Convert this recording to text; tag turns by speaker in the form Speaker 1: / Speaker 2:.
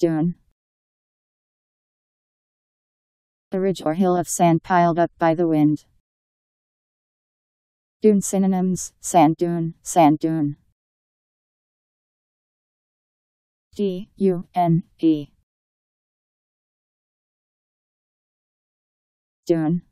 Speaker 1: Dune. A ridge or hill of sand piled up by the wind. Dune synonyms sand dune, sand dune. D U N E. Dune.